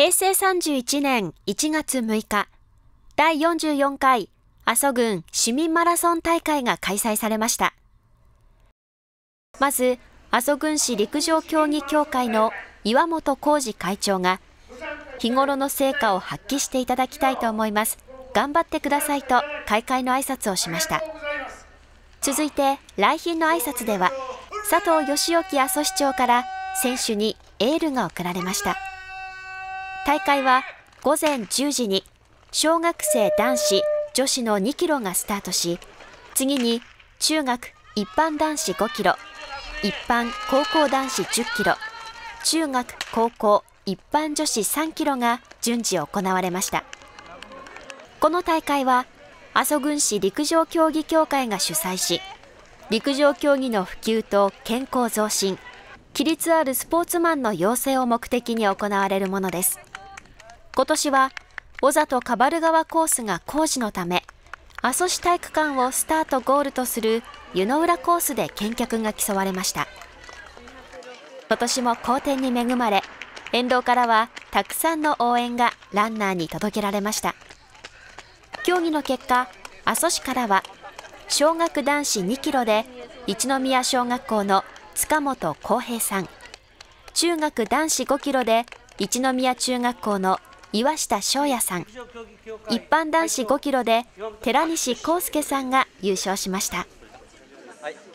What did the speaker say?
平成31年1月6日、第44回阿蘇郡市民マラソン大会が開催されました。まず、阿蘇郡市陸上競技協会の岩本浩二会長が、日頃の成果を発揮していただきたいと思います。頑張ってくださいと開会の挨拶をしました。続いて、来賓の挨拶では、佐藤義興阿蘇市長から選手にエールが送られました。大会は午前10時に小学生男子、女子の2キロがスタートし、次に中学一般男子5キロ、一般高校男子10キロ、中学高校一般女子3キロが順次行われました。この大会は阿蘇郡市陸上競技協会が主催し、陸上競技の普及と健康増進、規律あるスポーツマンの養成を目的に行われるものです。今年は、小里カバル川コースが工事のため、阿蘇市体育館をスタートゴールとする湯の浦コースで見客が競われました。今年も好天に恵まれ、沿道からはたくさんの応援がランナーに届けられました。競技の結果、阿蘇市からは、小学男子2キロで一宮小学校の塚本浩平さん、中学男子5キロで一宮中学校の岩下翔也さん一般男子5キロで寺西康介さんが優勝しました。はい